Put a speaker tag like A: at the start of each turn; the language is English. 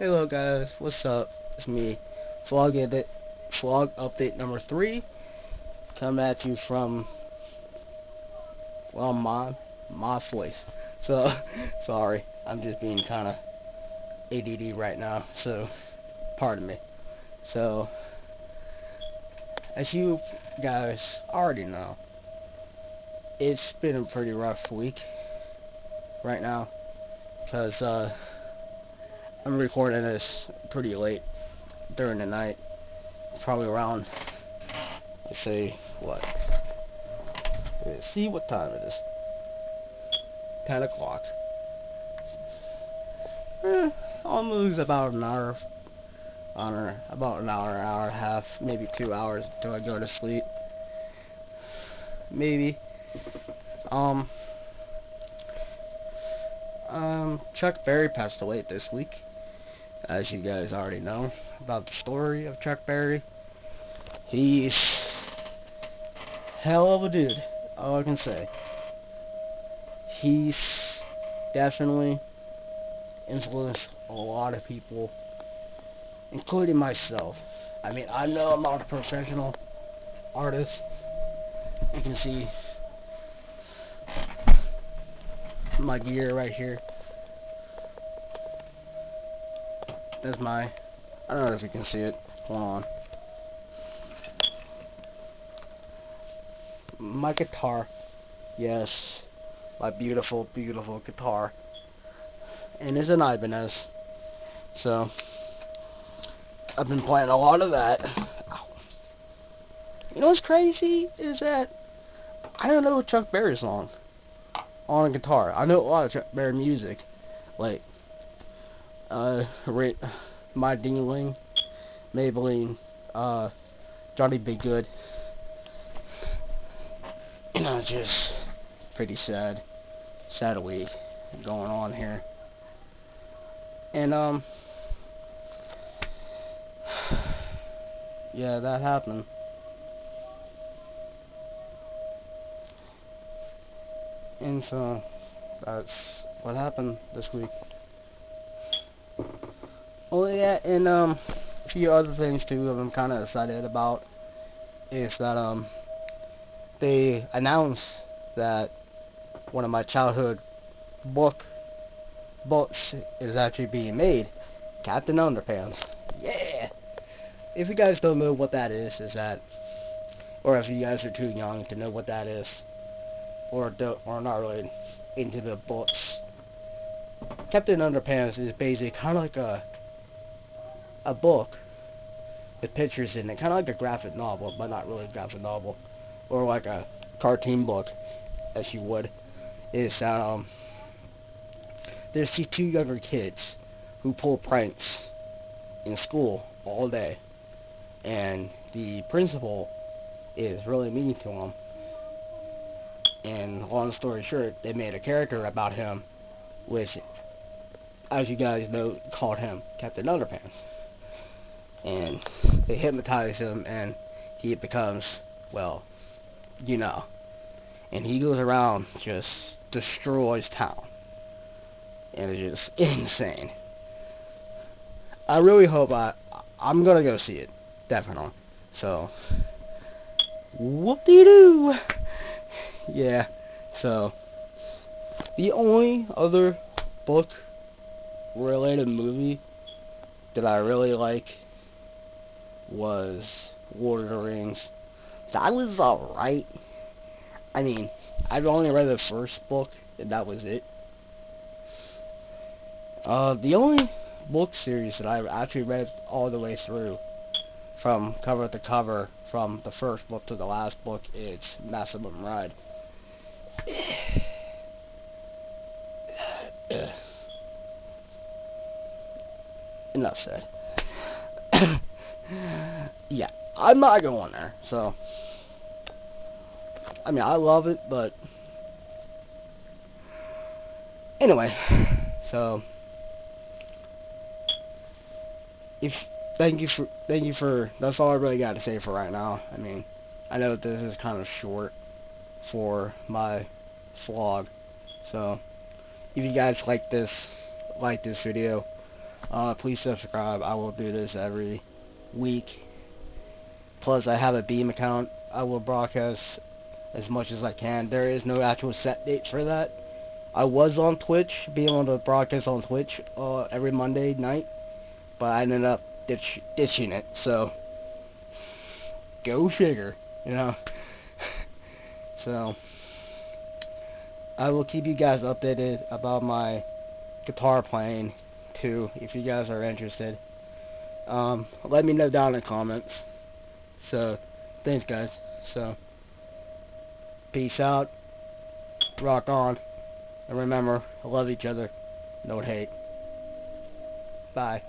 A: Hello guys, what's up? It's me, Vlog Edit, Vlog Update number 3. Coming at you from, well, my, my voice. So, sorry, I'm just being kind of ADD right now, so, pardon me. So, as you guys already know, it's been a pretty rough week right now, because, uh, I'm recording this pretty late during the night. Probably around, let's say, what? Let's see what time it is. 10 o'clock. Eh, almost about an hour, on about an hour, hour and a half, maybe two hours until I go to sleep. Maybe. Um, um, Chuck Berry passed away this week as you guys already know about the story of Chuck Berry. He's hell of a dude, all I can say. He's definitely influenced a lot of people, including myself. I mean, I know I'm not a professional artist. You can see my gear right here. There's my, I don't know if you can see it. Hold on. My guitar. Yes. My beautiful, beautiful guitar. And it's an Ibanez. So, I've been playing a lot of that. You know what's crazy? Is that I don't know Chuck Berry song on a guitar. I know a lot of Chuck Berry music. Like, uh, my Ding-a-Ling, Maybelline, uh, Johnny B. Goode. You know, just pretty sad, sad week going on here. And, um, yeah, that happened. And so, that's what happened this week. Oh yeah, and um, a few other things too I'm kind of excited about is that um, they announced that one of my childhood book books is actually being made, Captain Underpants. Yeah! If you guys don't know what that is, is that, or if you guys are too young to know what that is, or don't, or not really into the books, Captain Underpants is basically kind of like a a book with pictures in it, kind of like a graphic novel, but not really a graphic novel, or like a cartoon book, as you would, is um, there's these two younger kids who pull pranks in school all day, and the principal is really mean to them. And long story short, they made a character about him, which, as you guys know, called him Captain Underpants and they hypnotize him and he becomes, well, you know. And he goes around just destroys town. And it's just insane. I really hope I, I'm gonna go see it. Definitely. So, whoop-de-doo! Yeah, so, the only other book related movie that I really like was Lord of the Rings. That was alright. I mean, I've only read the first book, and that was it. Uh, the only book series that I've actually read all the way through, from cover to cover, from the first book to the last book, is Maximum Ride. Enough said. yeah, I'm not going there. So, I mean, I love it, but anyway, so if thank you for thank you for that's all I really got to say for right now. I mean, I know that this is kind of short for my vlog, so if you guys like this like this video, Uh, please subscribe. I will do this every week. Plus, I have a Beam account. I will broadcast as much as I can. There is no actual set date for that. I was on Twitch, being able to broadcast on Twitch uh, every Monday night, but I ended up ditch, ditching it. So, go figure, you know. so, I will keep you guys updated about my guitar playing too, if you guys are interested. Um, let me know down in the comments. So, thanks guys. So, peace out. Rock on. And remember, love each other. Don't hate. Bye.